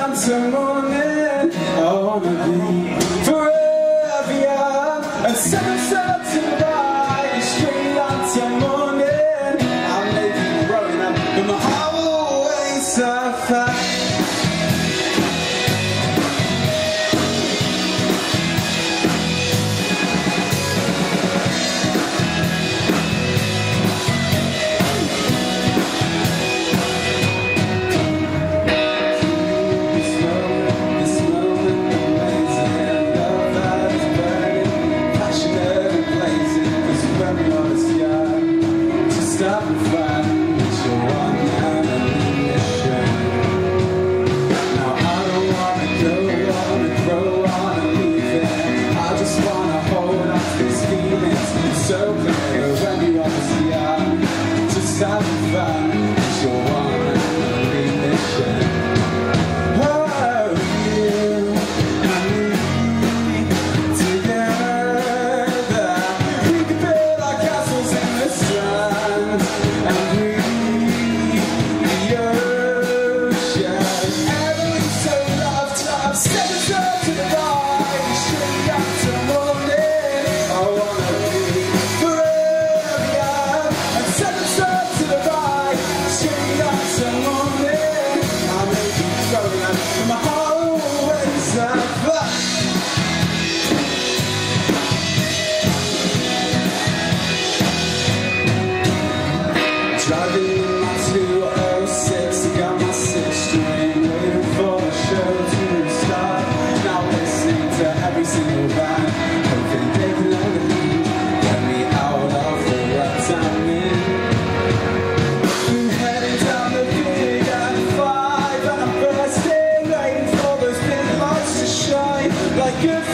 Someone morning, I wanna be forever a summer sun. when you.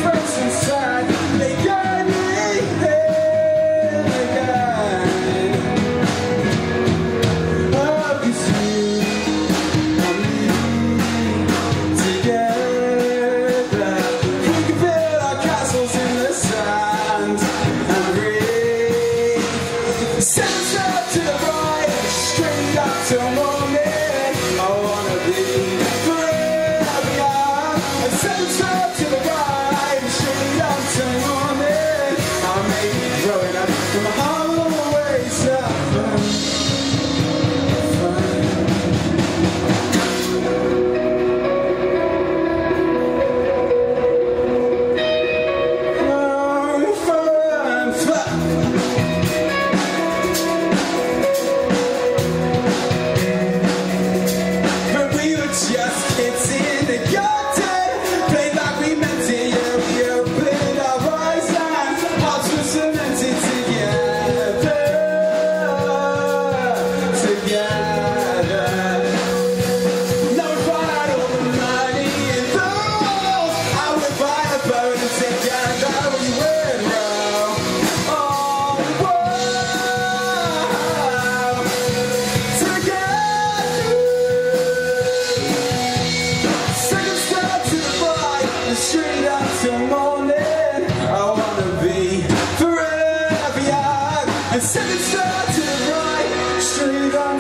first inside.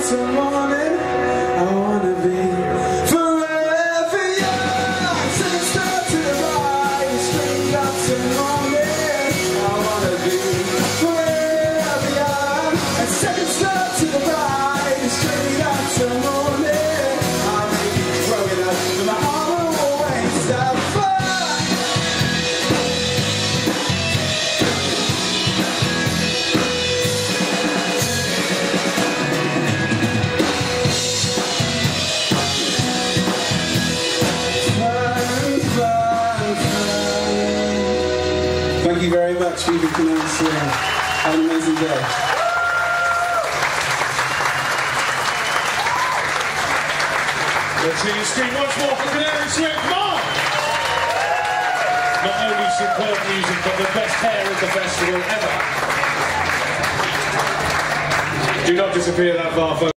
tomorrow. Thank you very much, Phoebe Canals. Yeah. Have an amazing day. Let's hear you scream once more for Canary Swing. Come on! Not only superb music, but the best hair of the festival ever. Do not disappear that far, folks.